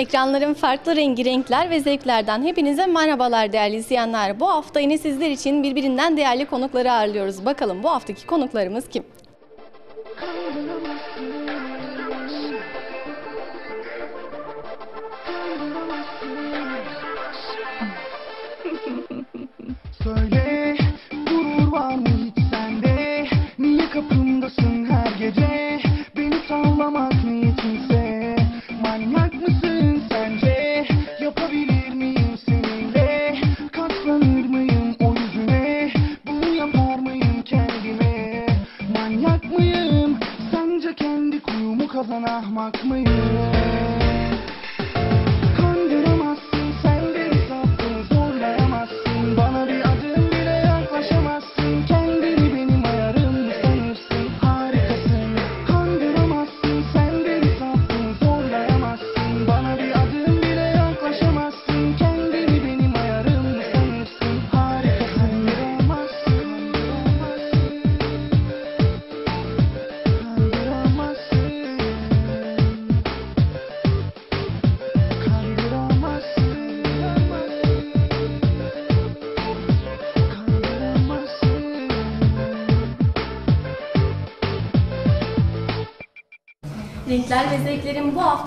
Ekranların farklı rengi, renkler ve zevklerden hepinize merhabalar değerli izleyenler. Bu hafta yine sizler için birbirinden değerli konukları ağırlıyoruz. Bakalım bu haftaki konuklarımız kim?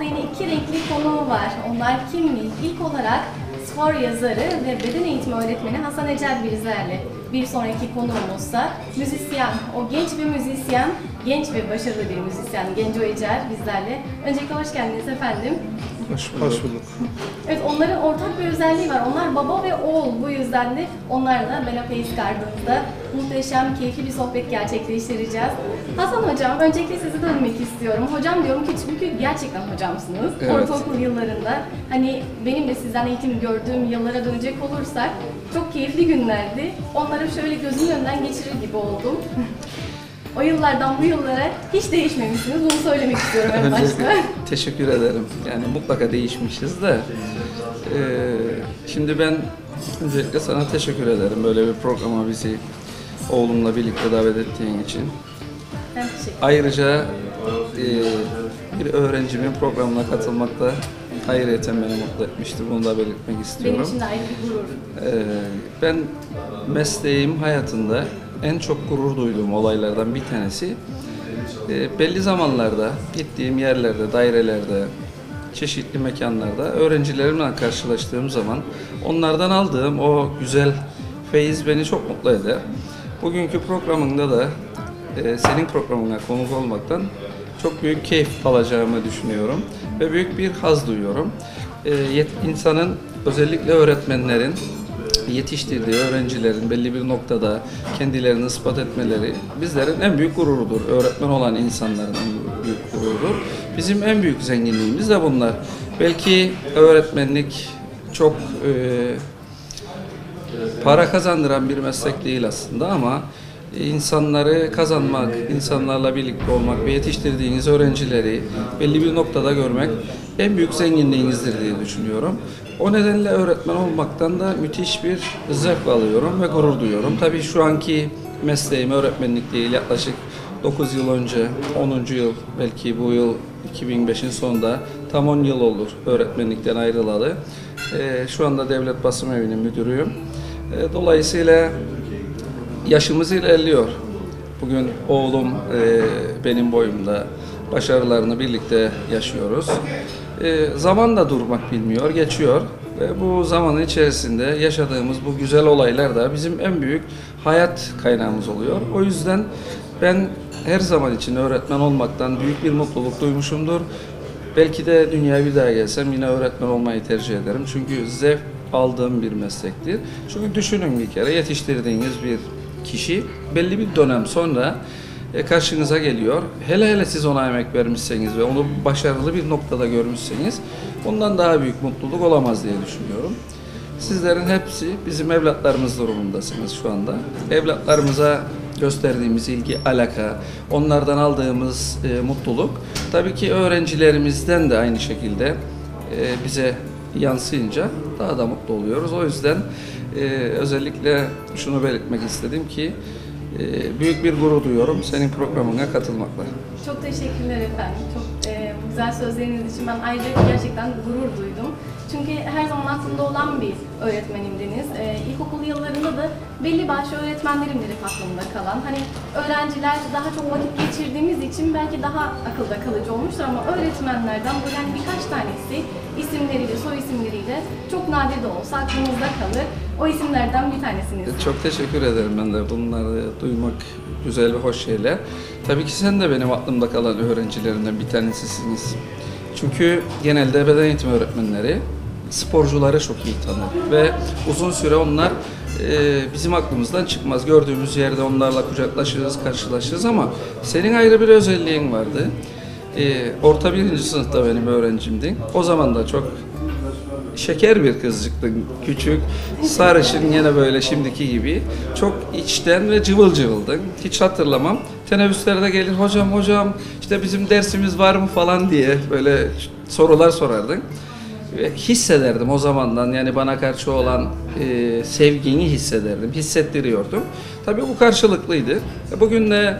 Yine iki renkli konuğu var. Onlar kim mi? İlk olarak spor yazarı ve beden eğitimi öğretmeni Hasan Ecel Birizerli. Bir sonraki konuğumuzsa müzisyen. O genç bir müzisyen, genç ve başarılı bir müzisyen Genco Ecel bizlerle. Öncelikle hoş geldiniz efendim. Hoş bulduk. Evet onların ortak bir özelliği var. Onlar baba ve oğul. Bu yüzden de onlarla Bela Face Garden'da muhteşem, keyifli bir sohbet gerçekleştireceğiz. Hasan Hocam, öncelikle sizi dönmek istiyorum. Hocam diyorum ki çünkü gerçekten hocamsınız. Evet. Ortaokul yıllarında. Hani benim de sizden eğitim gördüğüm yıllara dönecek olursak çok keyifli günlerdi. Onları şöyle gözümün önünden geçirir gibi oldum. o yıllardan bu yıllara hiç değişmemişsiniz. Bunu söylemek istiyorum en başta. Teşekkür ederim. Yani mutlaka değişmişiz de. Ee, şimdi ben öncelikle sana teşekkür ederim. Böyle bir programa bizi oğlumla birlikte davet ettiğin için. Ayrıca e, bir öğrencimin programına katılmakta ayrıyeten beni mutlu etmiştir. Bunu da belirtmek Benim istiyorum. için de ayrı bir gurur. Ee, ben mesleğim hayatında en çok gurur duyduğum olaylardan bir tanesi e, belli zamanlarda gittiğim yerlerde, dairelerde, çeşitli mekanlarda öğrencilerimle karşılaştığım zaman onlardan aldığım o güzel feyiz beni çok mutlu eder. Bugünkü programında da e, senin programına konuk olmaktan çok büyük keyif alacağımı düşünüyorum ve büyük bir haz duyuyorum. E, insanın özellikle öğretmenlerin yetiştirdiği öğrencilerin belli bir noktada kendilerini ispat etmeleri bizlerin en büyük gururudur. Öğretmen olan insanların en büyük gururudur. Bizim en büyük zenginliğimiz de bunlar. Belki öğretmenlik çok e, para kazandıran bir meslek değil aslında ama insanları kazanmak, insanlarla birlikte olmak ve yetiştirdiğiniz öğrencileri belli bir noktada görmek en büyük zenginliğinizdir diye düşünüyorum. O nedenle öğretmen olmaktan da müthiş bir zevk alıyorum ve gurur duyuyorum. Tabii şu anki mesleğim öğretmenlik değil yaklaşık 9 yıl önce, 10. yıl belki bu yıl 2005'in sonunda tam 10 yıl olur öğretmenlikten ayrılalı. Ee, şu anda Devlet Basım Evi'nin müdürüyüm. Ee, dolayısıyla yaşımız ilerliyor. Bugün oğlum e, benim boyumda başarılarını birlikte yaşıyoruz. E, zaman da durmak bilmiyor, geçiyor. Ve bu zamanın içerisinde yaşadığımız bu güzel olaylar da bizim en büyük hayat kaynağımız oluyor. O yüzden ben her zaman için öğretmen olmaktan büyük bir mutluluk duymuşumdur. Belki de dünyaya bir daha gelsem yine öğretmen olmayı tercih ederim. Çünkü zevk aldığım bir meslektir. Çünkü düşünün bir kere yetiştirdiğiniz bir kişi belli bir dönem sonra e, karşınıza geliyor. Hele hele siz ona emek vermişseniz ve onu başarılı bir noktada görmüşseniz ondan daha büyük mutluluk olamaz diye düşünüyorum. Sizlerin hepsi bizim evlatlarımız durumundasınız şu anda. Evlatlarımıza gösterdiğimiz ilgi, alaka, onlardan aldığımız e, mutluluk tabii ki öğrencilerimizden de aynı şekilde e, bize yansıyınca daha da mutlu oluyoruz. O yüzden e, özellikle şunu belirtmek istedim ki e, büyük bir gurur duyuyorum senin programına katılmakla. Çok teşekkürler efendim. Çok e, güzel sözleriniz için ben ayrıca gerçekten gurur duydum. Çünkü her zaman aklımda olan bir öğretmenimdiniz. E, ilkokul yıllarında da belli başlı öğretmenlerimdir hep aklımda kalan. Hani öğrenciler daha çok vakit geçirdiğimiz için belki daha akılda kalıcı olmuştur ama öğretmenlerden böyle hani birkaç tanesi isimleriyle, soy isimleriyle çok nadir de olsa aklımızda kalır. O isimlerden bir tanesiniz. Çok teşekkür ederim ben de bunları duymak güzel ve hoş şeyler. Tabii ki sen de benim aklımda kalan öğrencilerimden bir tanesisiniz. Çünkü genelde beden eğitimi öğretmenleri sporcuları çok iyi tanır ve uzun süre onlar e, bizim aklımızdan çıkmaz. Gördüğümüz yerde onlarla kucaklaşırız, karşılaşırız ama senin ayrı bir özelliğin vardı. E, orta birinci sınıfta benim öğrencimdin. O zaman da çok şeker bir kızcıktın. Küçük, sarışın yine böyle şimdiki gibi. Çok içten ve cıvıl cıvıldın. Hiç hatırlamam. Teneffüslerde gelir hocam hocam işte bizim dersimiz var mı falan diye böyle sorular sorardın. Hissederdim o zamandan yani bana karşı olan e, sevgini hissederdim, hissettiriyordum. Tabii bu karşılıklıydı. E, Bugün de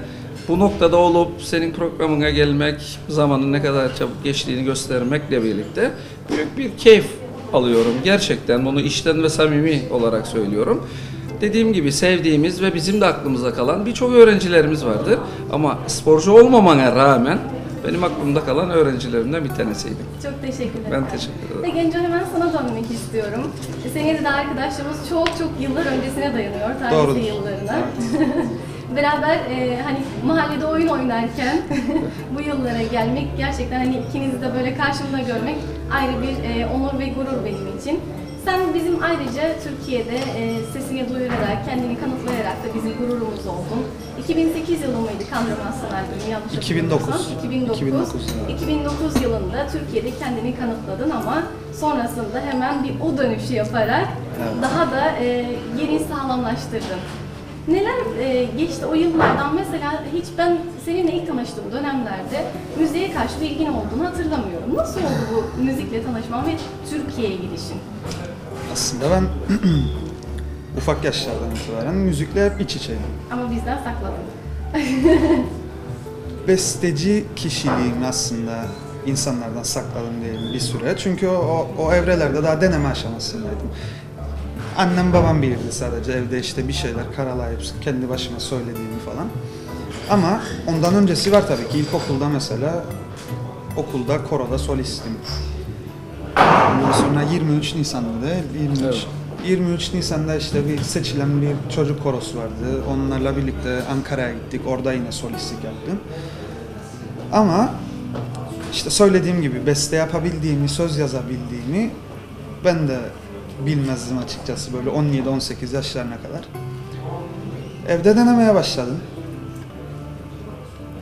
bu noktada olup senin programına gelmek, zamanın ne kadar çabuk geçtiğini göstermekle birlikte büyük bir keyif alıyorum. Gerçekten bunu içten ve samimi olarak söylüyorum. Dediğim gibi sevdiğimiz ve bizim de aklımıza kalan birçok öğrencilerimiz vardır. Ama sporcu olmamana rağmen benim aklımda kalan öğrencilerimden bir tanesiydi. Çok teşekkürler. Ben teşekkür ederim. Ve Genco hemen sana dönmek istiyorum. Senin de arkadaşlığımız çok çok yıllar öncesine dayanıyor, tarihli Doğrudur. yıllarına. Beraber e, hani mahallede oyun oynarken bu yıllara gelmek gerçekten hani ikinizi de böyle karşımda görmek ayrı bir e, onur ve gurur benim için. Sen bizim ayrıca Türkiye'de e, sesini duyurarak, kendini kanıtlayarak da bizim gururumuz oldun. 2008 yılı mıydı Kandırmazsın albümü yanlış 2009. hatırlamıyorsam? 2009. 2009, 2009 yılında Türkiye'de kendini kanıtladın ama sonrasında hemen bir o dönüşü yaparak daha da e, yerini sağlamlaştırdın. Neler e, geçti o yıllardan mesela hiç ben seninle ilk tanıştığım dönemlerde müziğe karşı bir ilgin olduğunu hatırlamıyorum. Nasıl oldu bu müzikle tanışman ve Türkiye'ye gidişin? Aslında ben ufak yaşlardan itibaren müzikle hep iç içeydim. Ama bizden sakladın. Besteci kişiliğimi aslında insanlardan sakladım diyelim bir süre. Çünkü o, o, o evrelerde daha deneme aşamasındaydım. Annem babam bilirdi sadece evde işte bir şeyler karalayıp kendi başıma söylediğimi falan. Ama ondan öncesi var tabii ki ilkokulda mesela okulda koroda solistim. Ondan sonra 23 Nisan'da 23 Evet. 23 Nisan'da işte bir seçilen bir çocuk korosu vardı. Onlarla birlikte Ankara'ya gittik. Orada yine solistlik yaptım. Ama işte söylediğim gibi beste yapabildiğimi, söz yazabildiğimi ben de bilmezdim açıkçası böyle 17-18 yaşlarına kadar. Evde denemeye başladım.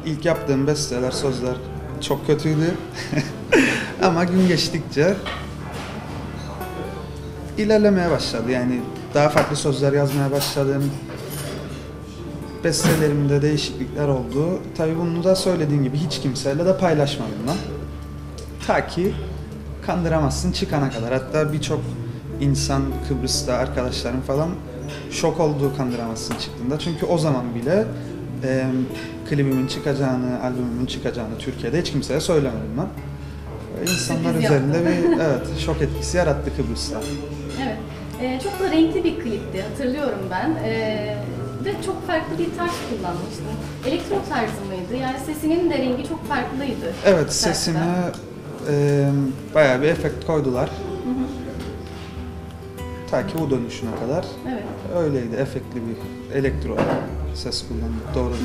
İlk yaptığım besteler, sözler çok kötüydü. Ama gün geçtikçe ilerlemeye başladı. Yani daha farklı sözler yazmaya başladım. Bestelerimde değişiklikler oldu. Tabii bunu da söylediğim gibi hiç kimseyle de paylaşmadım ben. Ta ki kandıramazsın çıkana kadar. Hatta birçok insan Kıbrıs'ta arkadaşlarım falan şok oldu kandıramazsın çıktığında. Çünkü o zaman bile e, klibimin çıkacağını, albümümün çıkacağını Türkiye'de hiç kimseye söylemedim ben. İnsanlar üzerinde bir evet şok etkisi yarattı Kıbrıs'ta. Evet. Ee, çok da renkli bir klipti hatırlıyorum ben. Ee, ve çok farklı bir tarz kullanmıştın. Elektro tarzı mıydı? Yani sesinin de rengi çok farklıydı. Evet sesime e, bayağı bir efekt koydular. Ta ki o dönüşüne kadar Evet. öyleydi. Efektli bir elektro ses kullandık. Doğrudur.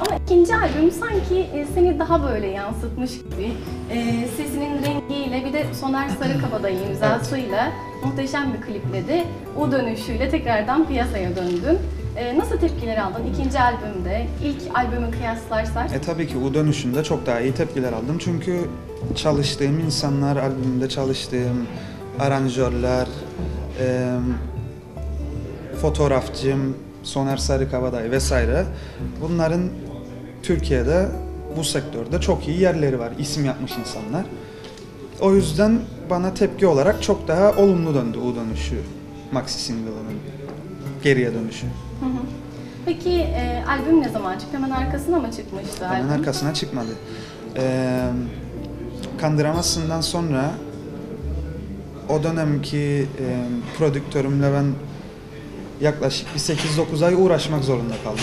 Ama ikinci albüm sanki e, seni daha böyle yansıtmış gibi. E, sesinin rengiyle bir de Soner Sarıkabadayı imzasıyla muhteşem bir kliple de o dönüşüyle tekrardan piyasaya döndün. E, nasıl tepkiler aldın ikinci albümde? İlk albümü kıyaslarsak E tabii ki o dönüşünde çok daha iyi tepkiler aldım. Çünkü çalıştığım insanlar, albümümde çalıştığım aranjörler, e, fotoğrafçım, Soner Sarıkabadayı vesaire bunların Türkiye'de bu sektörde çok iyi yerleri var. isim yapmış insanlar. O yüzden bana tepki olarak çok daha olumlu döndü o dönüşü. Maxi single'ının geriye dönüşü. Peki e, albüm ne zaman çıktı? Hemen arkasına mı çıkmıştı Hemen albüm? arkasına çıkmadı. Ee, Kandıraması'ndan sonra o dönemki e, prodüktörümle ben yaklaşık bir 8-9 ay uğraşmak zorunda kaldım.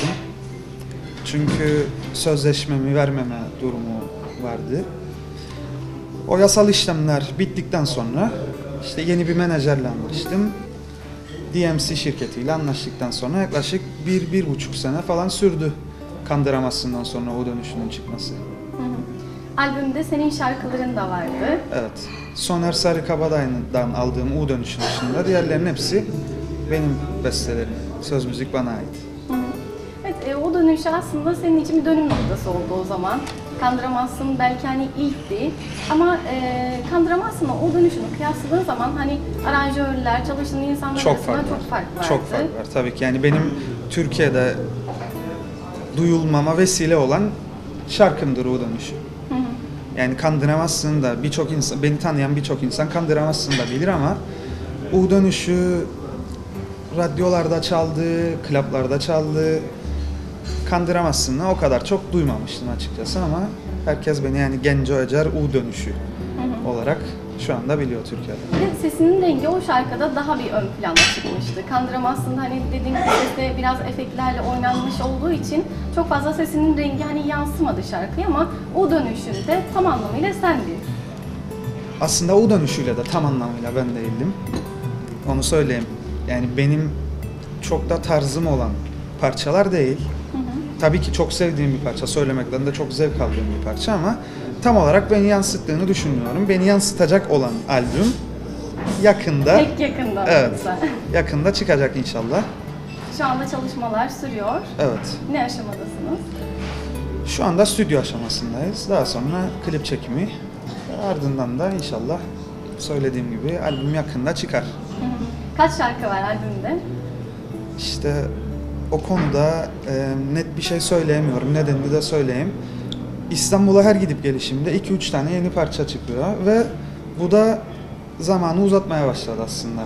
Çünkü sözleşmemi vermeme durumu vardı. O yasal işlemler bittikten sonra işte yeni bir menajerle anlaştım. DMC şirketiyle anlaştıktan sonra yaklaşık bir, bir buçuk sene falan sürdü Kandıraması'ndan sonra o dönüşünün çıkması. Hı hı. Albümde senin şarkıların da vardı. Evet. Soner Sarıkabadayı'dan aldığım U dönüşü dışında diğerlerinin hepsi benim bestelerim. Söz müzik bana ait. E, o dönüş aslında senin için bir dönüm noktası oldu o zaman. Kandıramazsın belki hani ilkti ama e, Kandıramazsın o dönüşünü kıyasladığın zaman hani aranjörler, çalıştığın insanlar Çok arasında fark var. çok fark vardı. Çok fark var tabii ki. Yani benim Türkiye'de duyulmama vesile olan şarkımdır U dönüşü. Hı hı. Yani kandıramazsın da birçok insan, beni tanıyan birçok insan kandıramazsın da bilir ama U dönüşü radyolarda çaldı, klaplarda çaldı. Kandıramazsın o kadar çok duymamıştım açıkçası ama herkes beni yani Genco Öcer U dönüşü olarak şu anda biliyor Türkiye'de. De sesinin rengi o şarkıda daha bir ön plana çıkmıştı. Kandıramazsın hani dediğim gibi seste biraz efektlerle oynanmış olduğu için çok fazla sesinin rengi hani yansımadı şarkıya ama o dönüşünde tam anlamıyla sendin. Aslında U dönüşüyle de tam anlamıyla ben değildim. Onu söyleyeyim. Yani benim çok da tarzım olan parçalar değil. Tabii ki çok sevdiğim bir parça, söylemekten de çok zevk aldığım bir parça ama tam olarak beni yansıttığını düşünmüyorum. Beni yansıtacak olan albüm yakında, Pek yakında evet, olsa. yakında çıkacak inşallah. Şu anda çalışmalar sürüyor. Evet. Ne aşamadasınız? Şu anda stüdyo aşamasındayız. Daha sonra klip çekimi. Ardından da inşallah söylediğim gibi albüm yakında çıkar. Kaç şarkı var albümde? İşte o konuda e, net bir şey söyleyemiyorum. Nedenini de söyleyeyim. İstanbul'a her gidip gelişimde 2-3 tane yeni parça çıkıyor ve bu da zamanı uzatmaya başladı aslında.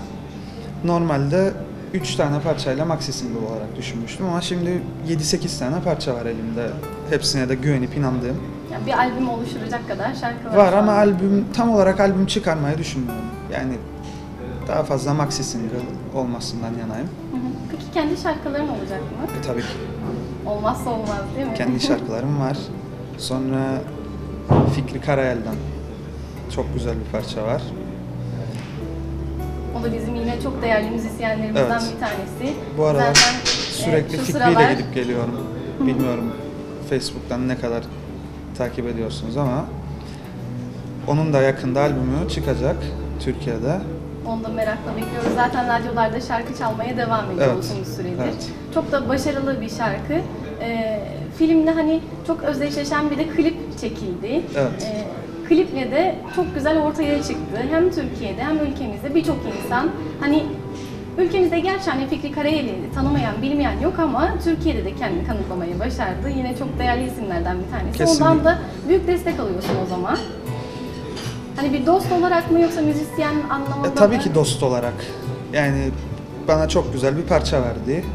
Normalde 3 tane parçayla maxi single olarak düşünmüştüm ama şimdi 7-8 tane parça var elimde. Hepsine de güvenip inandığım. Yani bir albüm oluşturacak kadar şarkı var. Var ama an. albüm tam olarak albüm çıkarmayı düşünmüyorum. Yani daha fazla maxi single olmasından yanayım. Hı kendi şarkıların olacak mı? E tabii ki. Olmazsa olmaz değil mi? Kendi şarkılarım var. Sonra Fikri Karayel'den çok güzel bir parça var. O da bizim yine çok değerli müzisyenlerimizden Evet. bir tanesi. Bu aralar Zaten, e, sürekli şu Fikri'yle sıralar- gidip geliyorum. Bilmiyorum Facebook'tan ne kadar takip ediyorsunuz ama onun da yakında albümü çıkacak Türkiye'de. Onu da merakla bekliyoruz. Zaten radyolarda şarkı çalmaya devam ediyor Evet. uzun süredir. Evet. Çok da başarılı bir şarkı. Ee, filmde hani çok özdeşleşen bir de klip çekildi. Evet. Ee, kliple de çok güzel ortaya çıktı. Hem Türkiye'de hem ülkemizde birçok insan hani ülkemizde gerçi hani Fikri Karayel'i tanımayan, bilmeyen yok ama Türkiye'de de kendini kanıtlamayı başardı. Yine çok değerli isimlerden bir tanesi. Kesinlikle. Ondan da büyük destek alıyorsun o zaman. Hani bir dost olarak mı yoksa müzisyen anlamında E, tabii mı? ki dost olarak. Yani bana çok güzel bir parça verdi.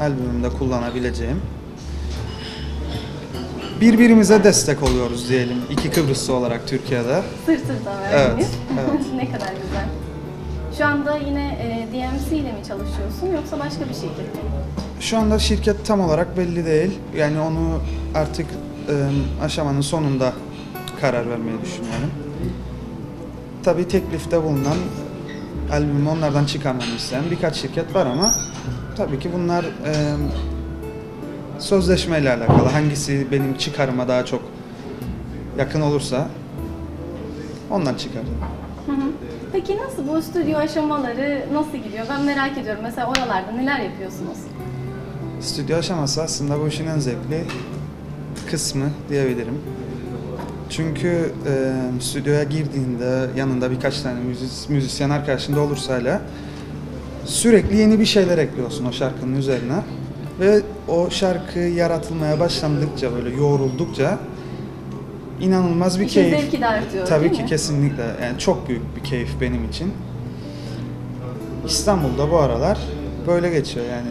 Albümümde kullanabileceğim. Birbirimize destek oluyoruz diyelim. İki Kıbrıslı olarak Türkiye'de. Sırt sırta verdiniz. Evet, evet. ne kadar güzel. Şu anda yine e, DMC ile mi çalışıyorsun yoksa başka bir şirkette mi? Şu anda şirket tam olarak belli değil. Yani onu artık e, aşamanın sonunda karar vermeyi düşünüyorum. Tabii teklifte bulunan albümü onlardan çıkarmamı isteyen birkaç şirket var ama tabii ki bunlar e, sözleşmeyle alakalı. Hangisi benim çıkarıma daha çok yakın olursa ondan çıkarım. Hı hı. Peki nasıl bu stüdyo aşamaları nasıl gidiyor? Ben merak ediyorum. Mesela oralarda neler yapıyorsunuz? Stüdyo aşaması aslında bu işin en zevkli kısmı diyebilirim. Çünkü e, stüdyoya girdiğinde yanında birkaç tane müzis, müzisyen arkadaşında olursa hala sürekli yeni bir şeyler ekliyorsun o şarkının üzerine. Ve o şarkı yaratılmaya başlandıkça böyle yoğruldukça inanılmaz bir İşin keyif. zevki de artıyor Tabii değil ki mi? kesinlikle. Yani çok büyük bir keyif benim için. İstanbul'da bu aralar böyle geçiyor yani.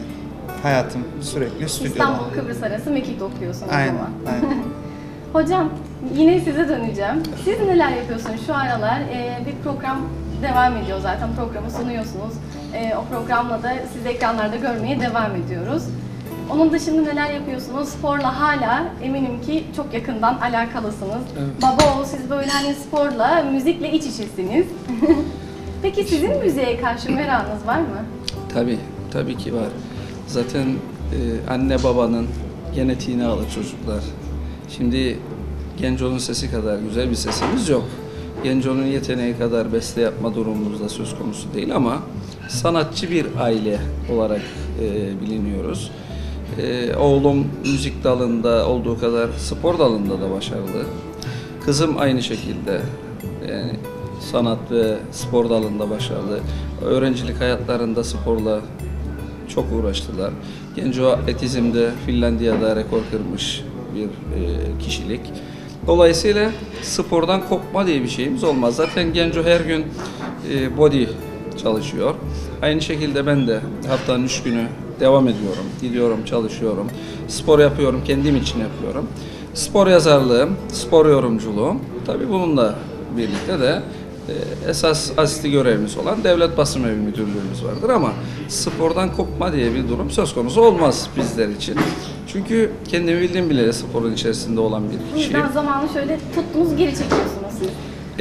Hayatım sürekli stüdyoda. İstanbul Kıbrıs arası mekik okuyorsunuz Aynen, ama. aynen. Hocam yine size döneceğim. Siz neler yapıyorsunuz şu aralar? Ee, bir program devam ediyor zaten. Programı sunuyorsunuz. Ee, o programla da sizi ekranlarda görmeye devam ediyoruz. Onun dışında neler yapıyorsunuz? Sporla hala eminim ki çok yakından alakalısınız. Baba oğul siz böyle hani sporla, müzikle iç içesiniz. Peki sizin müziğe karşı merakınız var mı? Tabii, tabii ki var. Zaten e, anne babanın genetiğini alır çocuklar. Şimdi Genco'nun sesi kadar güzel bir sesimiz yok. Genco'nun yeteneği kadar beste yapma durumumuz da söz konusu değil ama sanatçı bir aile olarak e, biliniyoruz. E, oğlum müzik dalında olduğu kadar spor dalında da başarılı. Kızım aynı şekilde yani sanat ve spor dalında başarılı. Öğrencilik hayatlarında sporla çok uğraştılar. Genco atletizmde Finlandiya'da rekor kırmış bir e, kişilik. Dolayısıyla spordan kopma diye bir şeyimiz olmaz. Zaten Genco her gün e, body çalışıyor. Aynı şekilde ben de haftanın üç günü devam ediyorum. Gidiyorum, çalışıyorum. Spor yapıyorum, kendim için yapıyorum. Spor yazarlığım, spor yorumculuğum. Tabii bununla birlikte de e, esas asli görevimiz olan devlet basım evi müdürlüğümüz vardır ama spordan kopma diye bir durum söz konusu olmaz bizler için. Çünkü kendimi bildiğim bile sporun içerisinde olan bir Bu kişiyim. yüzden zamanı şöyle tuttunuz geri çekiyorsunuz siz.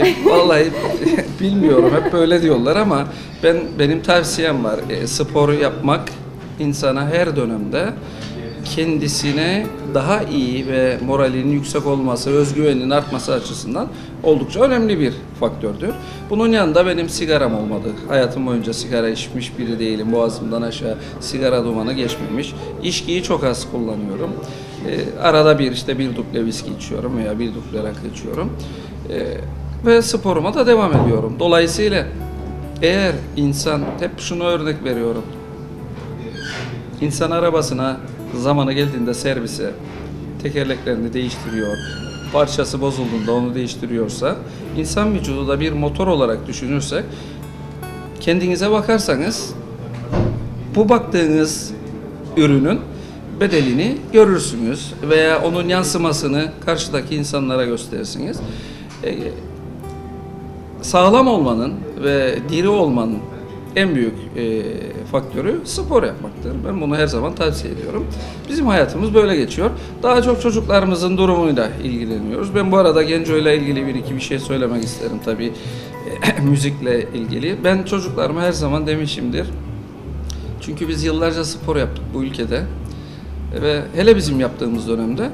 E, vallahi bilmiyorum hep böyle diyorlar ama ben benim tavsiyem var. E, spor yapmak insana her dönemde kendisine daha iyi ve moralinin yüksek olması, özgüveninin artması açısından oldukça önemli bir faktördür. Bunun yanında benim sigaram olmadı. Hayatım boyunca sigara içmiş biri değilim. Boğazımdan aşağı sigara dumanı geçmemiş. İçkiyi çok az kullanıyorum. E, arada bir işte bir duble viski içiyorum veya bir duble rakı içiyorum. E, ve sporuma da devam ediyorum. Dolayısıyla eğer insan, hep şunu örnek veriyorum. İnsan arabasına zamanı geldiğinde servise tekerleklerini değiştiriyor, parçası bozulduğunda onu değiştiriyorsa, insan vücudu da bir motor olarak düşünürsek, kendinize bakarsanız bu baktığınız ürünün bedelini görürsünüz veya onun yansımasını karşıdaki insanlara gösterirsiniz. E, sağlam olmanın ve diri olmanın en büyük e, faktörü spor yapmaktır. Ben bunu her zaman tavsiye ediyorum. Bizim hayatımız böyle geçiyor. Daha çok çocuklarımızın durumuyla ilgileniyoruz. Ben bu arada Genco ile ilgili bir iki bir şey söylemek isterim tabii e, müzikle ilgili. Ben çocuklarıma her zaman demişimdir. Çünkü biz yıllarca spor yaptık bu ülkede. Ve hele bizim yaptığımız dönemde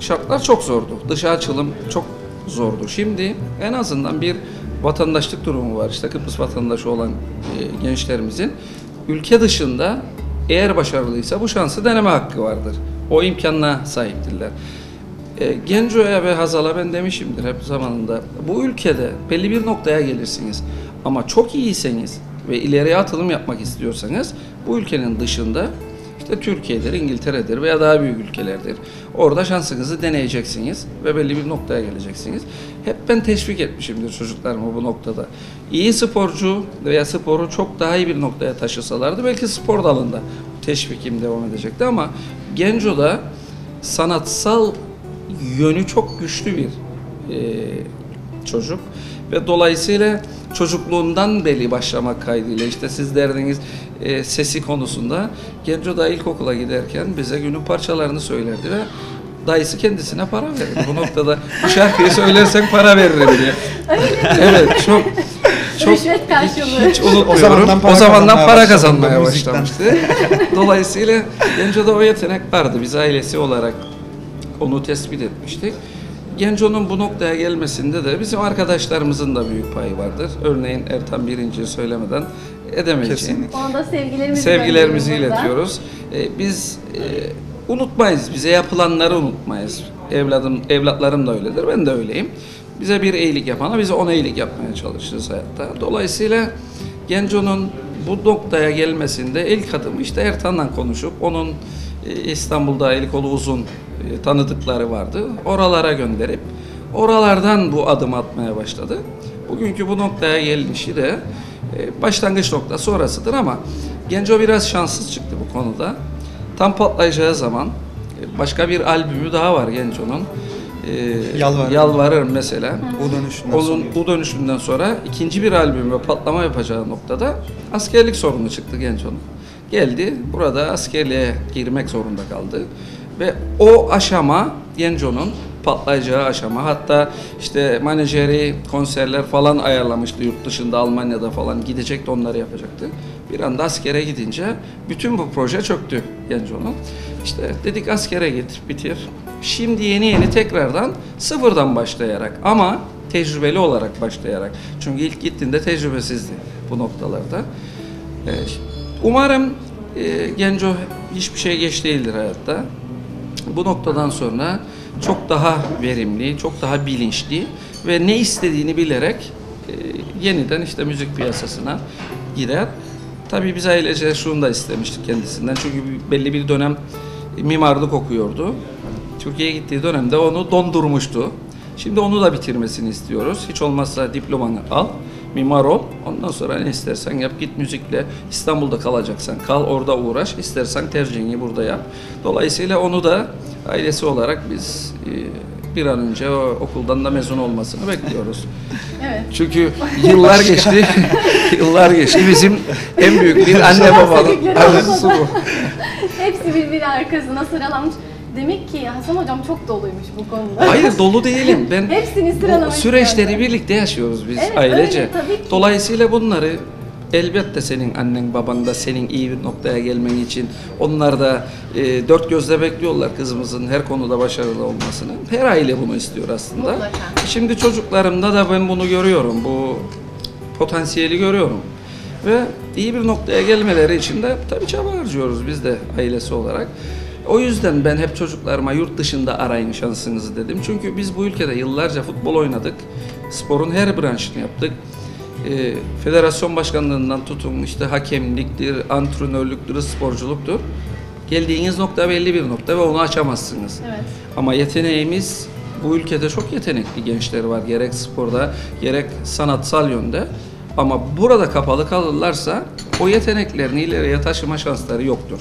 şartlar çok zordu. Dışa açılım çok zordu. Şimdi en azından bir vatandaşlık durumu var. İşte Kıbrıs vatandaşı olan e, gençlerimizin ülke dışında eğer başarılıysa bu şansı deneme hakkı vardır. O imkanına sahiptirler. E, Genco'ya ve Hazal'a ben demişimdir hep zamanında. Bu ülkede belli bir noktaya gelirsiniz. Ama çok iyiyseniz ve ileriye atılım yapmak istiyorsanız bu ülkenin dışında işte Türkiye'dir, İngiltere'dir veya daha büyük ülkelerdir. Orada şansınızı deneyeceksiniz ve belli bir noktaya geleceksiniz. Hep ben teşvik etmişimdir çocuklarımı bu noktada. İyi sporcu veya sporu çok daha iyi bir noktaya taşısalardı belki spor dalında teşvikim devam edecekti ama Genco'da sanatsal yönü çok güçlü bir e, çocuk ve dolayısıyla çocukluğundan beri başlamak kaydıyla işte siz derdiniz e, sesi konusunda Genco da ilkokula giderken bize günün parçalarını söylerdi ve dayısı kendisine para verirdi. Bu noktada bu şarkıyı söylersen para veririm diye. evet çok çok Rüşvet karşılığı. hiç unutmuyorum. O zamandan para o zamandan kazanmaya para kazanmaya başlamıştı. Dolayısıyla Genco'da o yetenek vardı. Biz ailesi olarak onu tespit etmiştik. Genco'nun bu noktaya gelmesinde de bizim arkadaşlarımızın da büyük payı vardır. Örneğin Ertan Birinci'yi söylemeden edemeyeceğim. Kesinlikle. Ona da sevgilerimizi Sevgilerimizi iletiyoruz. Ee, biz e, unutmayız, bize yapılanları unutmayız. Evladım, evlatlarım da öyledir, ben de öyleyim. Bize bir iyilik yapana biz ona iyilik yapmaya çalışırız hayatta. Dolayısıyla Genco'nun bu noktaya gelmesinde ilk adımı işte Ertan'la konuşup onun e, İstanbul'da el kolu uzun tanıdıkları vardı. Oralara gönderip oralardan bu adım atmaya başladı. Bugünkü bu noktaya gelişi de e, başlangıç noktası orasıdır ama Genco biraz şanssız çıktı bu konuda. Tam patlayacağı zaman e, başka bir albümü daha var Genco'nun. Ee, Yalvarırım. Yalvarırım mesela. O dönüşünden Onun sonra. bu dönüşümden sonra ikinci bir albüm ve patlama yapacağı noktada askerlik sorunu çıktı Genco'nun. Geldi burada askerliğe girmek zorunda kaldı. Ve o aşama Genco'nun patlayacağı aşama hatta işte menajeri konserler falan ayarlamıştı yurt dışında Almanya'da falan gidecekti onları yapacaktı. Bir anda askere gidince bütün bu proje çöktü Genco'nun. İşte dedik askere git bitir. Şimdi yeni yeni tekrardan sıfırdan başlayarak ama tecrübeli olarak başlayarak. Çünkü ilk gittiğinde tecrübesizdi bu noktalarda. Ee, Umarım e, Genco hiçbir şey geç değildir hayatta. Bu noktadan sonra çok daha verimli, çok daha bilinçli ve ne istediğini bilerek e, yeniden işte müzik piyasasına girer. Tabii biz ailece şunu da istemiştik kendisinden çünkü belli bir dönem mimarlık okuyordu. Türkiye'ye gittiği dönemde onu dondurmuştu. Şimdi onu da bitirmesini istiyoruz. Hiç olmazsa diplomanı al, mimar ol. Ondan sonra ne istersen yap. Git müzikle İstanbul'da kalacaksan kal, orada uğraş. İstersen tercihini burada yap. Dolayısıyla onu da ailesi olarak biz e, bir an önce o okuldan da mezun olmasını bekliyoruz. Evet. Çünkü yıllar geçti, yıllar geçti. Bizim en büyük bir anne babanın arzusu bu. Hepsi birbiri arkasına sıralanmış. Demek ki Hasan hocam çok doluymuş bu konuda. Hayır dolu değilim. Ben Hepsini bu sıralamak süreçleri istiyorum. birlikte yaşıyoruz biz Evet, ailece. öyle, tabii ki. Dolayısıyla bunları elbette senin annen baban da senin iyi bir noktaya gelmen için onlar da e, dört gözle bekliyorlar kızımızın her konuda başarılı olmasını. Her aile bunu istiyor aslında. Mutlaka. Şimdi çocuklarımda da ben bunu görüyorum. Bu potansiyeli görüyorum. Ve iyi bir noktaya gelmeleri için de tabii çaba harcıyoruz biz de ailesi olarak. O yüzden ben hep çocuklarıma yurt dışında arayın şansınızı dedim. Çünkü biz bu ülkede yıllarca futbol oynadık. Sporun her branşını yaptık. Ee, federasyon başkanlığından tutun işte hakemliktir, antrenörlüktür, sporculuktur. Geldiğiniz nokta belli bir nokta ve onu açamazsınız. Evet. Ama yeteneğimiz bu ülkede çok yetenekli gençler var gerek sporda gerek sanatsal yönde. Ama burada kapalı kalırlarsa o yeteneklerini ileriye taşıma şansları yoktur.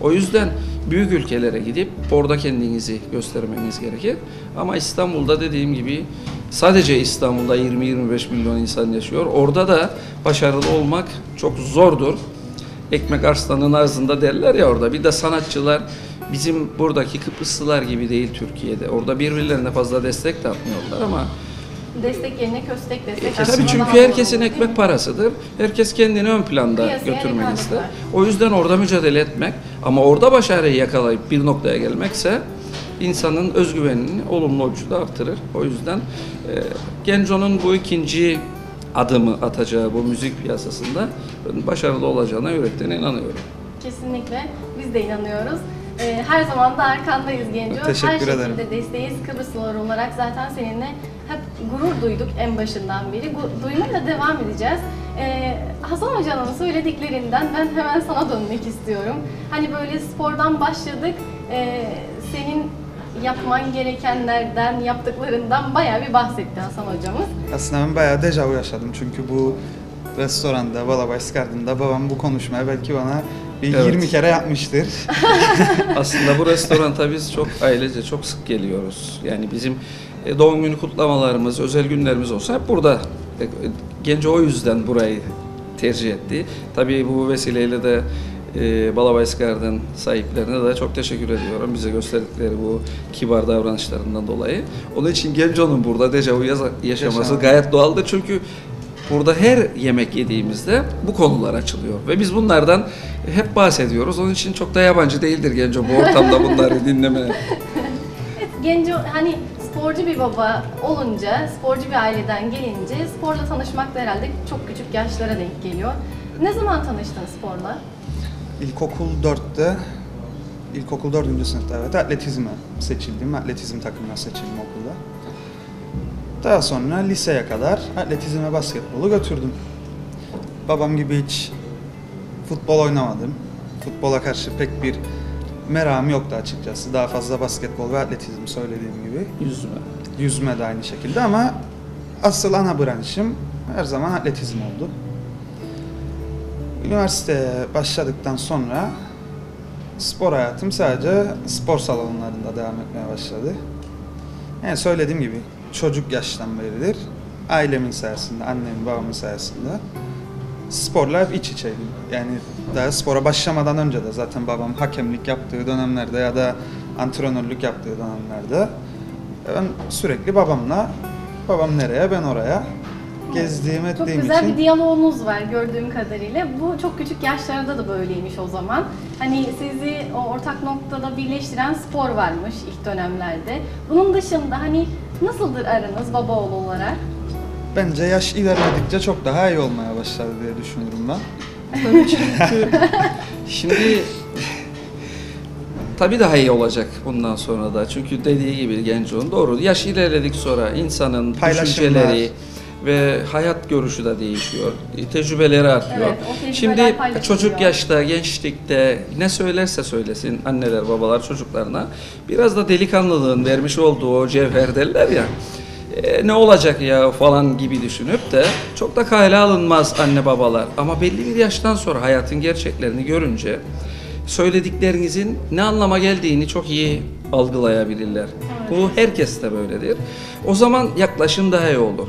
O yüzden büyük ülkelere gidip orada kendinizi göstermeniz gerekir. Ama İstanbul'da dediğim gibi sadece İstanbul'da 20-25 milyon insan yaşıyor. Orada da başarılı olmak çok zordur ekmek arslanın ağzında derler ya orada. Bir de sanatçılar bizim buradaki Kıbrıslılar gibi değil Türkiye'de. Orada birbirlerine fazla destek de atmıyorlar ama Destek yerine köstek destek. e, tabii çünkü herkesin mi? ekmek parasıdır. Herkes kendini ön planda Piyasaya götürmek ister. O yüzden orada mücadele etmek ama orada başarıyı yakalayıp bir noktaya gelmekse insanın özgüvenini olumlu ölçüde artırır. O yüzden e, Genco'nun bu ikinci adımı atacağı bu müzik piyasasında başarılı olacağına yürekten inanıyorum. Kesinlikle biz de inanıyoruz. Ee, her zaman da arkandayız Genco. Teşekkür her ederim. şekilde desteğiz. Kıbrıslılar olarak zaten seninle hep gurur duyduk en başından beri. Gu- duymaya da devam edeceğiz. Ee, Hasan Hoca'nın söylediklerinden ben hemen sana dönmek istiyorum. Hani böyle spordan başladık. Ee, senin yapman gerekenlerden, yaptıklarından bayağı bir bahsetti Hasan Hocamız. Aslında ben bayağı dejavu yaşadım çünkü bu restoranda, Balabaş Garden'da babam bu konuşmaya belki bana bir Evet. 20 kere yapmıştır. Aslında bu restoranta biz çok ailece çok sık geliyoruz. Yani bizim e, doğum günü kutlamalarımız, özel günlerimiz olsa hep burada. E, Genco o yüzden burayı tercih etti. Tabii bu vesileyle de e, Balabays Garden sahiplerine de çok teşekkür ediyorum. Bize gösterdikleri bu kibar davranışlarından dolayı. Onun için Genco'nun burada dejavu yaşaması Yaşaması. gayet doğaldır. Çünkü Burada her yemek yediğimizde bu konular açılıyor ve biz bunlardan hep bahsediyoruz. Onun için çok da yabancı değildir Genco bu ortamda bunları dinlemeye. Genco hani sporcu bir baba olunca, sporcu bir aileden gelince sporla tanışmak da herhalde çok küçük yaşlara denk geliyor. Ne zaman tanıştın sporla? İlkokul 4'te, ilkokul 4. sınıfta evet atletizme seçildim. Atletizm takımına seçildim okulda. Daha sonra liseye kadar atletizme basketbolu götürdüm. Babam gibi hiç futbol oynamadım. Futbola karşı pek bir merakım yoktu açıkçası. Daha fazla basketbol ve atletizm söylediğim gibi. Yüzüme. Yüzme de aynı şekilde ama asıl ana branşım her zaman atletizm oldu. üniversiteye başladıktan sonra spor hayatım sadece spor salonlarında devam etmeye başladı. Yani söylediğim gibi çocuk yaştan beridir ailemin sayesinde, annemin, babamın sayesinde sporla hep iç içeydim. Yani daha spora başlamadan önce de zaten babam hakemlik yaptığı dönemlerde ya da antrenörlük yaptığı dönemlerde ben sürekli babamla babam nereye ben oraya gezdiğim Çok ettiğim güzel için bir diyaloğunuz var gördüğüm kadarıyla. Bu çok küçük yaşlarda da böyleymiş o zaman. Hani sizi o ortak noktada birleştiren spor varmış ilk dönemlerde. Bunun dışında hani nasıldır aranız baba oğlu olarak? bence yaş ilerledikçe çok daha iyi olmaya başladı diye düşünüyorum ben. Şimdi tabii daha iyi olacak bundan sonra da. Çünkü dediği gibi Genco'nun doğru. Yaş ilerledik sonra insanın Paylaşımlar. düşünceleri ve hayat görüşü de değişiyor. Tecrübeleri artıyor. Evet, o tecrübeler Şimdi paylaşılıyor. çocuk yaşta, gençlikte ne söylerse söylesin anneler, babalar çocuklarına biraz da delikanlılığın vermiş olduğu o cevher derler ya. "E, ne olacak ya falan gibi düşünüp de çok da kayla alınmaz anne babalar. Ama belli bir yaştan sonra hayatın gerçeklerini görünce söylediklerinizin ne anlama geldiğini çok iyi algılayabilirler. Bu herkes de böyledir. O zaman yaklaşım daha iyi olur.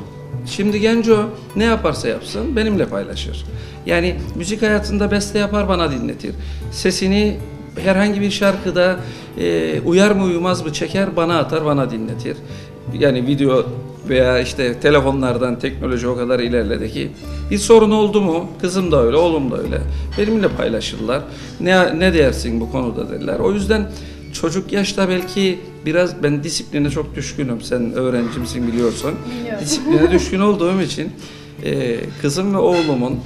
Şimdi Genco ne yaparsa yapsın benimle paylaşır. Yani müzik hayatında beste yapar bana dinletir. Sesini herhangi bir şarkıda e, uyar mı uyumaz mı çeker bana atar bana dinletir. Yani video veya işte telefonlardan teknoloji o kadar ilerledi ki bir sorun oldu mu kızım da öyle oğlum da öyle benimle paylaşırlar. Ne, ne dersin bu konuda derler. O yüzden çocuk yaşta belki biraz ben disipline çok düşkünüm. Sen öğrencimsin biliyorsun. Biliyorum. Disipline düşkün olduğum için e, kızım ve oğlumun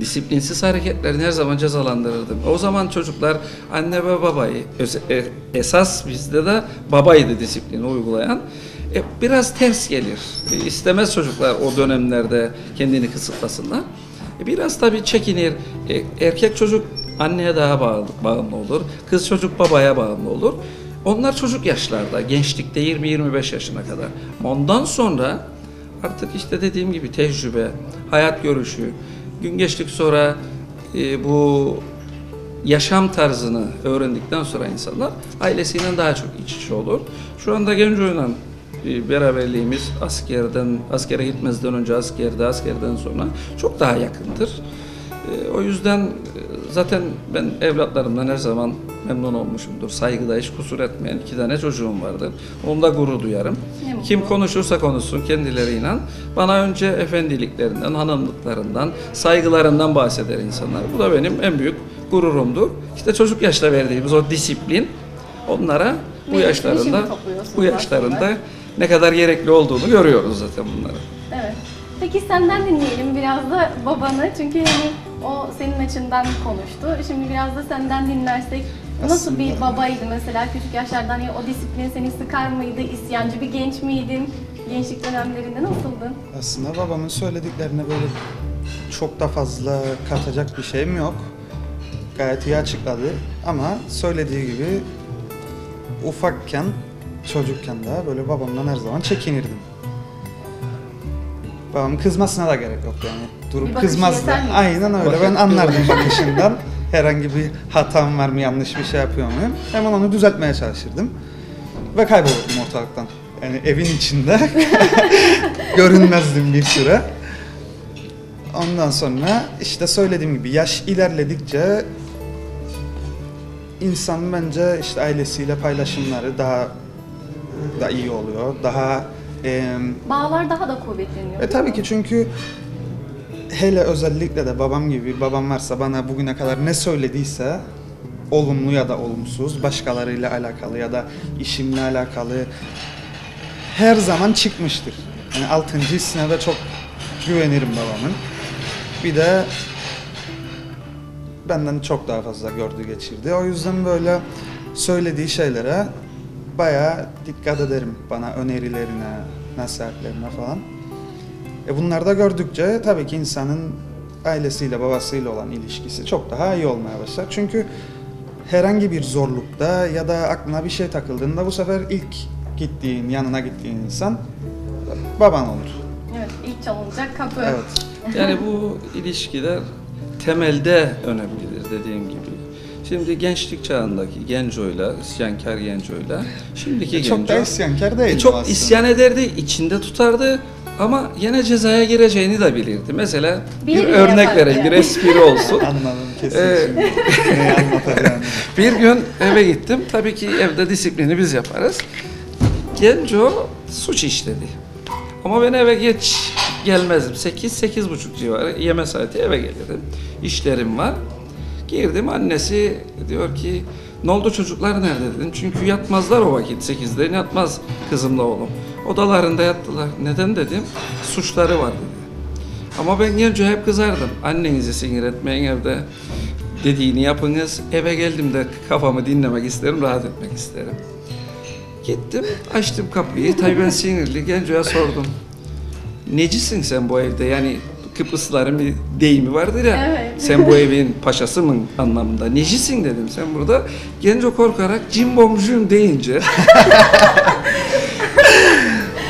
disiplinsiz hareketlerini her zaman cezalandırırdım. O zaman çocuklar anne ve babayı, e- esas bizde de babaydı disiplini uygulayan. E, biraz ters gelir. E, istemez çocuklar o dönemlerde kendini kısıtlasınlar. E, biraz tabii çekinir. E, erkek çocuk anneye daha bağlı, bağımlı olur. Kız çocuk babaya bağımlı olur. Onlar çocuk yaşlarda, gençlikte 20-25 yaşına kadar. Ondan sonra artık işte dediğim gibi tecrübe, hayat görüşü, gün geçtik sonra e, bu yaşam tarzını öğrendikten sonra insanlar ailesiyle daha çok iç içe olur. Şu anda Genco'yla e, beraberliğimiz askerden, askere gitmezden önce askerde, askerden sonra çok daha yakındır. E, O yüzden zaten ben evlatlarımdan her zaman memnun olmuşumdur. Saygıda hiç kusur etmeyen iki tane çocuğum vardır. Onda gurur duyarım. Ne mutlu. Kim konuşursa konuşsun kendileriyle bana önce efendiliklerinden, hanımlıklarından, saygılarından bahseder insanlar. Bu da benim en büyük gururumdur. İşte çocuk yaşta verdiğimiz o disiplin onlara bu yaşlarında bu yaşlarında aslında. ne kadar gerekli olduğunu görüyoruz zaten bunları. Evet. Peki senden dinleyelim biraz da babanı. Çünkü hani o senin açından konuştu. Şimdi biraz da senden dinlersek nasıl bir babaydı mesela küçük yaşlardan hani o disiplin seni sıkar mıydı? İsyancı bir genç miydin? Gençlik dönemlerinde nasıldın? Aslında babamın söylediklerine böyle çok da fazla katacak bir şeyim yok. Gayet iyi açıkladı ama söylediği gibi ufakken, çocukken daha böyle babamdan her zaman çekinirdim. Babam kızmasına da gerek yok yani. Durup kızmazdı. Aynen öyle. Ben anlardım bakışından. Herhangi bir hatam var mı, yanlış bir şey yapıyor muyum? Hemen onu düzeltmeye çalışırdım. Ve kaybolurdum ortalıktan. Yani evin içinde görünmezdim bir süre. Ondan sonra işte söylediğim gibi yaş ilerledikçe insan bence işte ailesiyle paylaşımları daha da iyi oluyor. Daha em, Bağlar daha da kuvvetleniyor. e tabii ki çünkü hele özellikle de babam gibi babam varsa bana bugüne kadar ne söylediyse olumlu ya da olumsuz başkalarıyla alakalı ya da işimle alakalı her zaman çıkmıştır. Yani altıncı hissine de çok güvenirim babamın. Bir de benden çok daha fazla gördü geçirdi. O yüzden böyle söylediği şeylere bayağı dikkat ederim. Bana önerilerine, nasihatlerine falan. E bunları da gördükçe tabii ki insanın ailesiyle, babasıyla olan ilişkisi çok daha iyi olmaya başlar. Çünkü herhangi bir zorlukta ya da aklına bir şey takıldığında bu sefer ilk gittiğin, yanına gittiğin insan baban olur. Evet, ilk çalınacak kapı. Evet. Yani bu ilişkiler temelde önemlidir dediğim gibi. Şimdi gençlik çağındaki Genco'yla, isyankar Genco'yla şimdiki Genco Çok da isyankar değil. çok aslında. isyan ederdi, içinde tutardı ama yine cezaya gireceğini de bilirdi. Mesela bir bile örnek vereyim, bir yani. espri olsun. Anladım kesin Ee. Bir gün eve gittim. Tabii ki evde disiplini biz yaparız. Genco suç işledi. Ama ben eve geç gelmezdim. 8 sekiz buçuk civarı yeme saati eve gelirdim. İşlerim var. Girdim annesi diyor ki ne oldu çocuklar nerede dedim. Çünkü yatmazlar o vakit 8'de yatmaz kızımla oğlum. Odalarında yattılar. Neden dedim. Suçları var dedi. Ama ben genco hep kızardım. Annenizi sinir etmeyin evde. Dediğini yapınız. Eve geldim de kafamı dinlemek isterim, rahat etmek isterim. Gittim, açtım kapıyı. Tabii ben sinirli. Genco'ya sordum. Necisin sen bu evde? Yani Kıbrıslıların bir deyimi vardır ya. Evet. Sen bu evin paşası mı anlamında. Necisin dedim sen burada. Genco korkarak cimbomcuyum deyince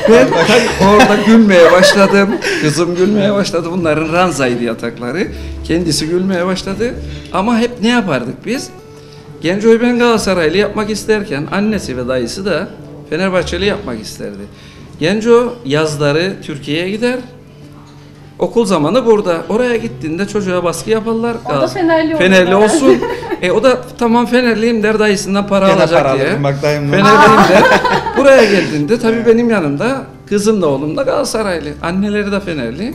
ben orada gülmeye başladım. Kızım gülmeye başladı. Bunların ranzaydı yatakları. Kendisi gülmeye başladı. Ama hep ne yapardık biz? Genco'yu ben Galatasaraylı yapmak isterken annesi ve dayısı da Fenerbahçeli yapmak isterdi. Genco yazları Türkiye'ye gider. Okul zamanı burada. Oraya gittiğinde çocuğa baskı yaparlar. O da Fenerli Fenerli olsun. e, o da tamam Fenerliyim der dayısından para Gene alacak para diye. alırım, bak dayımdan. Fenerliyim der. Buraya geldiğinde tabii benim yanımda kızım da oğlum da Galatasaraylı. Anneleri de Fenerli.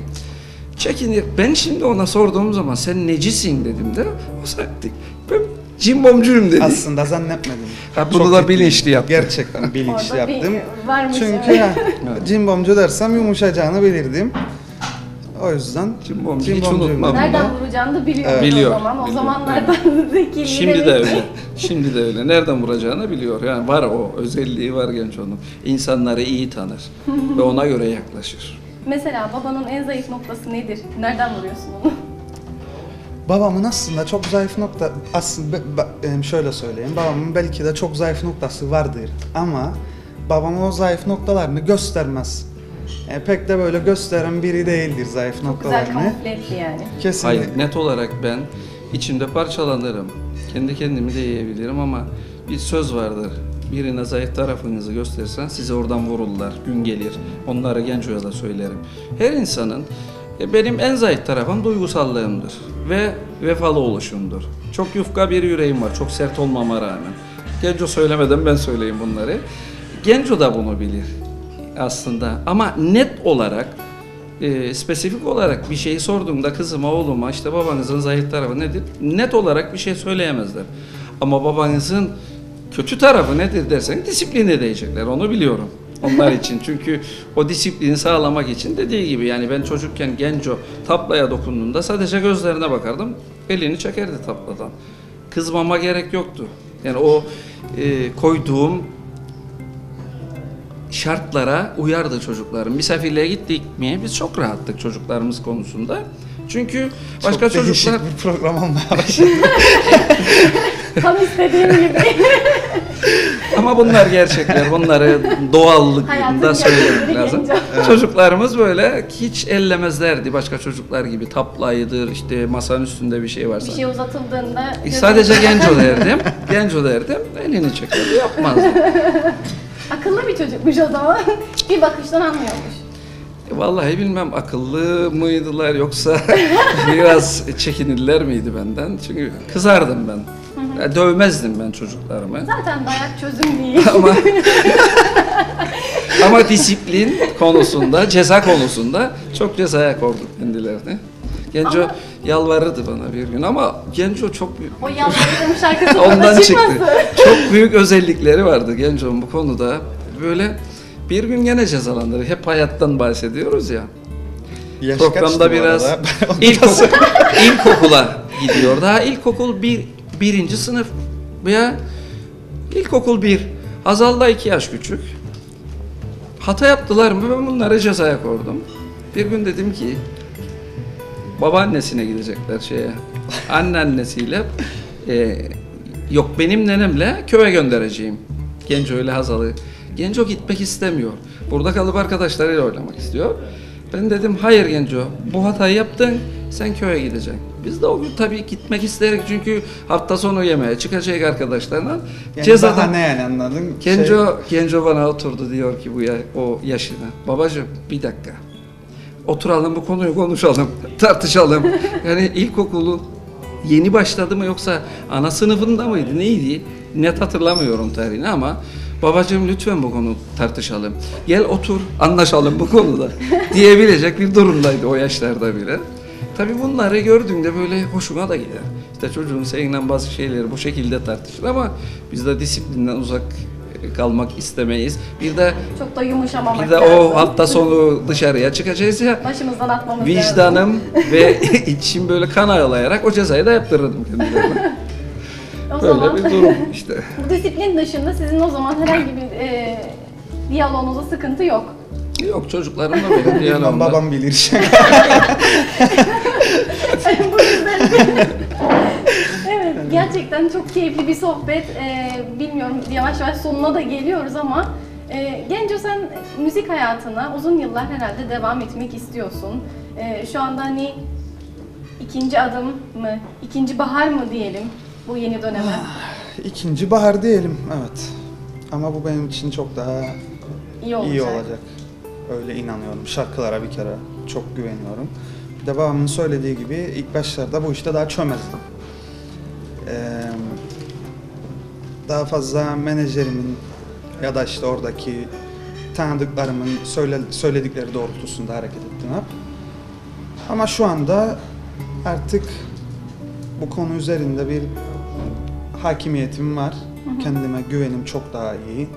Çekinir. Ben şimdi ona sorduğum zaman sen necisin dedim de o saatlik. Ben cimbomcuyum dedi. Aslında zannetmedim. Ha, bunu Çok da ciddiyim. bilinçli yaptın. Gerçekten bilinçli Orada bir yaptım. varmış, Çünkü evet. ha, cimbomcu dersem yumuşayacağını bilirdim. O yüzden Cimbomcu hiç cimbomcuyum unutmam. Nereden vuracağını da biliyor Evet. o Biliyor, zaman. O biliyor. zamanlardan zekiliği Şimdi de öyle. Şimdi de öyle. Nereden vuracağını biliyor. Yani var o özelliği var genç onun. İnsanları iyi tanır ve ona göre yaklaşır. Mesela babanın en zayıf noktası nedir? Nereden vuruyorsun onu? Babamın aslında çok zayıf nokta aslında be- be- em, şöyle söyleyeyim. Babamın belki de çok zayıf noktası vardır ama babam o zayıf noktalarını göstermez. E, pek de böyle gösteren biri değildir zayıf Güzel noktalarını. kamufle etti yani. Kesinlikle. Hayır, net olarak ben içimde parçalanırım. Kendi kendimi de yiyebilirim ama bir söz vardır. Birine zayıf tarafınızı gösterirsen size oradan vururlar. Gün gelir. Onları Genco'ya da söylerim. Her insanın e, benim en zayıf tarafım duygusallığımdır ve vefalı oluşumdur. Çok yufka bir yüreğim var. Çok sert olmama rağmen. Genco söylemeden ben söyleyeyim bunları. Genco da bunu bilir aslında ama net olarak e, spesifik olarak bir şeyi sorduğumda kızıma oğluma işte babanızın zayıf tarafı nedir? Net olarak bir şey söyleyemezler. Ama babanızın kötü tarafı nedir dersen disiplin edecekler onu biliyorum. Onlar için çünkü o disiplini sağlamak için dediği gibi yani ben çocukken genco taplaya dokunduğumda sadece gözlerine bakardım elini çekerdi tapladan. Kızmama gerek yoktu. Yani o e, koyduğum şartlara uyardı çocukların. Misafirliğe gittik mi biz çok rahattık çocuklarımız konusunda. Çünkü başka çok değişik çocuklar bir program olmaya başladı. Tam istediğim gibi. ama bunlar gerçekler. Bunları Hayatın söylemek lazım. genç. Çocuklarımız böyle hiç ellemezlerdi başka çocuklar gibi taplayıdır işte masanın üstünde bir şey varsa. Bir şey uzatıldığında... E, Sadece genco derdim. Genco derdim. Elini çekerdi yapmazdı. Akıllı bir çocukmuş o zaman. bir bakıştan anlıyormuş. E, Vallahi bilmem akıllı mıydılar yoksa biraz çekinirler miydi benden? Çünkü kızardım ben. Ya, dövmezdim ben çocuklarımı. Zaten dayak çözüm değil. ama ama disiplin konusunda, ceza konusunda çok cezaya koyduk kendilerini. Genco Ama- yalvarırdı bana bir gün ama Genco çok büyük, o yalvarırım şarkısı ondan çıktı. Çok büyük özellikleri vardı Genco'nun bu konuda. Böyle bir gün gene cezalandırdı. Hep hayattan bahsediyoruz ya. Yaş Programda biraz ilkokul, ilkokula gidiyor. Daha ilkokul bir, birinci sınıf veya ilkokul bir. Hazal'da iki yaş küçük. Hata yaptılar mı ben bunları cezaya koydum. Bir gün dedim ki babaannesine gidecekler şeye. Anneannesiyle e, yok benim nenemle köye göndereceğim. Genco ile Hazal'ı. Genco gitmek istemiyor. Burada kalıp arkadaşlarıyla oynamak istiyor. Ben dedim hayır Genco bu hatayı yaptın. Sen köye gideceksin. Biz de o gün tabii gitmek isterik çünkü hafta sonu yemeğe çıkacak arkadaşlarla. Yani Cezadan bahane yani anladın? Genco, Şey, Genco bana oturdu diyor ki bu ya, o yaşına. Babacığım bir dakika. Oturalım bu konuyu konuşalım, tartışalım. Yani ilkokulu yeni başladı mı yoksa ana sınıfında mıydı neydi? Net hatırlamıyorum tarihini ama babacığım lütfen bu konu tartışalım. Gel otur anlaşalım bu konuda diyebilecek bir durumdaydı o yaşlarda bile. Tabii bunları gördüğümde böyle hoşuma da gider. İşte çocuğun seninle bazı şeyleri bu şekilde tartışır ama biz de disiplinden uzak kalmak istemeyiz. Bir de Çok da yumuşamamak bir de lazım. o hafta sonu dışarıya çıkacağız ya. Başımızdan atmamız lazım. Vicdanım ve içim böyle kan ağlayarak o cezayı da yaptırırdım kendilerine. O Böyle zaman bir durum işte. bu disiplin dışında sizin o zaman herhangi bir e, diyaloğunuzda sıkıntı yok. Yok çocuklarımla benim diyalogumda. babam bilir. Bu yüzden- gerçekten çok keyifli bir sohbet. Ee, bilmiyorum yavaş yavaş sonuna da geliyoruz ama e, Genco sen müzik hayatına uzun yıllar herhalde devam etmek istiyorsun. Ee, şu anda hani ikinci adım mı, ikinci bahar mı diyelim bu yeni döneme? İkinci bahar diyelim, evet. Ama bu benim için çok daha İyi olacak. iyi olacak. Öyle inanıyorum. Şarkılara bir kere çok güveniyorum. Bir de babamın söylediği gibi ilk başlarda bu işte daha çömezdim. Daha fazla menajerimin ya da işte oradaki tanıdıklarımın söyle, söyledikleri doğrultusunda hareket ettim hep. Ama şu anda artık bu konu üzerinde bir hakimiyetim var. Kendime güvenim çok daha iyi.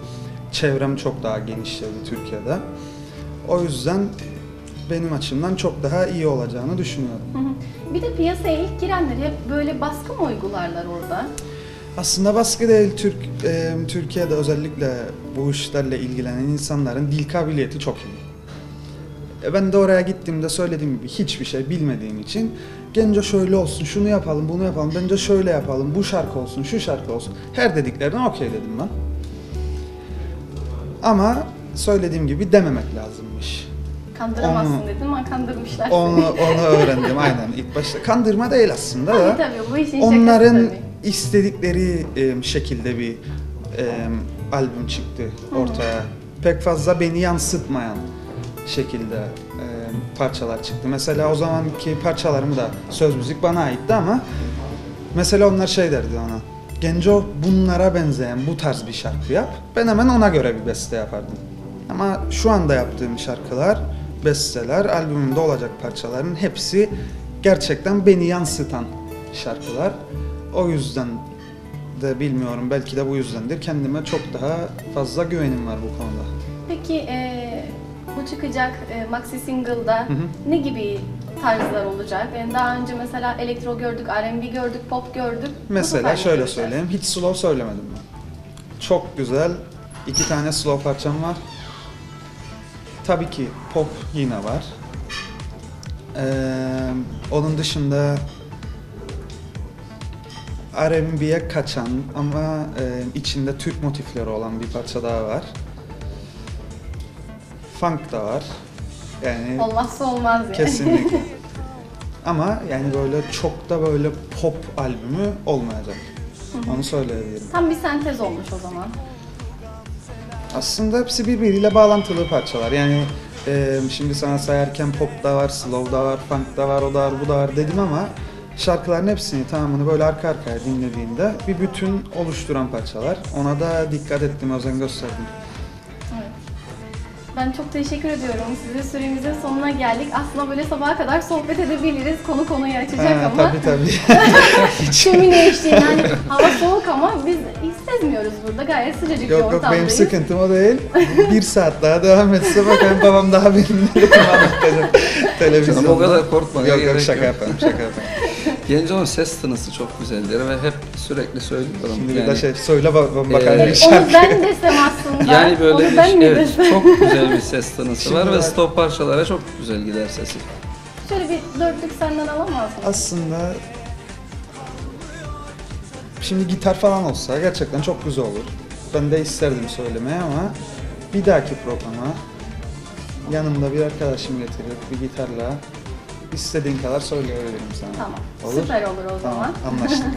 Çevrem çok daha genişledi Türkiye'de. O yüzden benim açımdan çok daha iyi olacağını düşünüyorum. Hı hı. Bir de piyasaya ilk girenler hep böyle baskı mı uygularlar orada? Aslında baskı değil, Türk e, Türkiye'de özellikle bu işlerle ilgilenen insanların dil kabiliyeti çok iyi. E, ben de oraya gittiğimde söylediğim gibi hiçbir şey bilmediğim için Genco şöyle olsun, şunu yapalım, bunu yapalım, bence şöyle yapalım, bu şarkı olsun, şu şarkı olsun. Her dediklerine okey dedim ben. Ama söylediğim gibi dememek lazımmış. Kandıramazsın Onu- dedim ama kandırmışlar Onu onu öğrendim aynen ilk başta. Kandırma değil aslında da. Tabii tabii bu işin Onların şakası tabii. istedikleri e, şekilde bir e, albüm çıktı ortaya. Pek fazla beni yansıtmayan şekilde e, parçalar çıktı. Mesela o zamanki parçalarım da söz müzik bana aitti ama mesela onlar şey derdi ona. Genco bunlara benzeyen bu tarz bir şarkı yap. Ben hemen ona göre bir beste yapardım. Ama şu anda yaptığım şarkılar, besteler, albümümde olacak parçaların hepsi gerçekten beni yansıtan şarkılar. O yüzden de bilmiyorum belki de bu yüzdendir kendime çok daha fazla güvenim var bu konuda. Peki e, bu çıkacak e, maxi single'da hı. ne gibi tarzlar olacak? Yani daha önce mesela elektro gördük, R&B gördük, pop gördük. Mesela şöyle göreceğiz? söyleyeyim, hiç slow söylemedim ben. Çok güzel iki tane slow parçam var. Tabii ki pop yine var. Ee, onun dışında R&B'ye kaçan ama e, içinde Türk motifleri olan bir parça daha var. Funk da var. Yani Olmazsa olmaz yani. Kesinlikle. Ama yani böyle çok da böyle pop albümü olmayacak. Onu söyleyebilirim. Tam bir sentez olmuş o zaman. Aslında hepsi birbiriyle bağlantılı parçalar. Yani e, şimdi sana sayarken pop da var, slow da var, funk da var, o da var, bu da var dedim ama şarkıların hepsini tamamını böyle arka arkaya dinlediğinde bir bütün oluşturan parçalar. Ona da dikkat ettim, özen gösterdim. Ben çok teşekkür ediyorum size. Süremizin sonuna geldik. Aslında böyle sabaha kadar sohbet edebiliriz. Konu konuyu açacak Ha, ama. tabii tabii. Şömine eşliğinde hani hava soğuk ama biz hissetmiyoruz burada. Gayet sıcacık bir Yok yok benim ortamdayız. sıkıntım o değil. bir saat daha devam etse bakalım babam daha benimle anlatacak televizyonda. Canım o kadar korkmaya Yok yok şaka yok. yaparım şaka yaparım. Genco'nun ses tınısı çok güzeldir ve hep sürekli söylüyorum. Şimdi bir yani, de şey söyle babam bakar Ee, bir Evet, şarkı. onu ben desem aslında. yani böyle onu bir, ben mi evet, desem? çok güzel bir ses tınısı Şimdi var ve stop parçalara çok güzel gider sesi. Şöyle bir dörtlük senden alamaz mı? Aslında şimdi gitar falan olsa gerçekten çok güzel olur. Ben de isterdim söylemeye ama bir dahaki programa yanımda bir arkadaşım getirip bir gitarla istediğin kadar söyleyebilirim sana. Tamam. Olur. Süper olur o zaman. Tamam, anlaştık.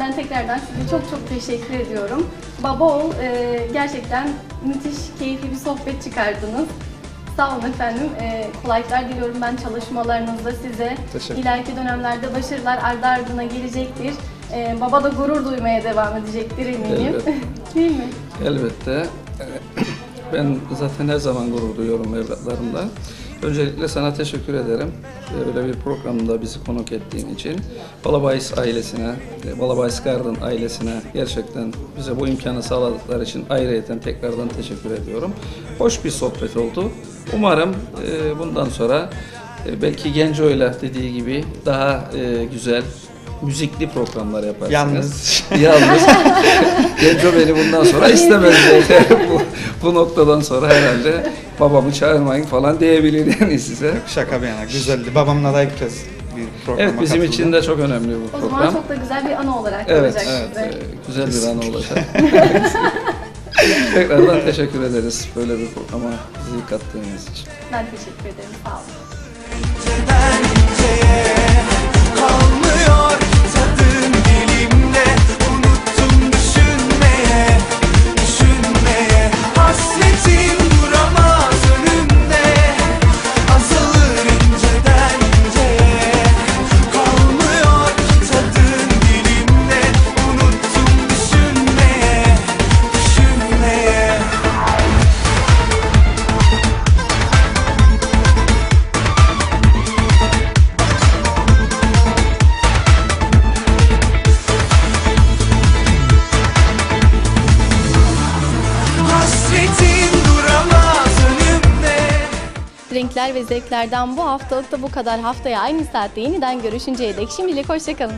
Ben tekrardan size çok çok teşekkür ediyorum. Baba oğul e, gerçekten müthiş, keyifli bir sohbet çıkardınız. Sağ olun efendim. E, kolaylıklar diliyorum ben çalışmalarınızda size. Teşekkür. İleriki dönemlerde başarılar ardı ardına gelecektir. E, baba da gurur duymaya devam edecektir eminim. Elbette. Değil mi? Elbette. Ben zaten her zaman gurur duyuyorum evlatlarımla. Öncelikle sana teşekkür ederim. Böyle bir programda bizi konuk ettiğin için. Balabayis ailesine, Balabayis Garden ailesine gerçekten bize bu imkanı sağladıkları için ayrıyeten tekrardan teşekkür ediyorum. Hoş bir sohbet oldu. Umarım e, bundan sonra e, belki Genco'yla dediği gibi daha e, güzel müzikli programlar yaparsınız. Yalnız. Yalnız. Genco beni bundan sonra istemez bu, bu noktadan sonra herhalde babamı çağırmayın falan diyebilir yani size. Şaka bir yana güzeldi. Babamla da ilk kez bir programa Evet bizim katıldım. için de çok önemli bu O zaman program. çok da güzel bir anı olarak Evet, kalacak evet, size. e, güzel bir an olacak. Tekrardan teşekkür ederiz böyle bir programa bizi kattığınız için. Ben teşekkür ederim. Sağ olun. see Renkler ve zevklerden bu haftalık da bu kadar. Haftaya aynı saatte yeniden görüşünceye dek şimdilik hoşçakalın.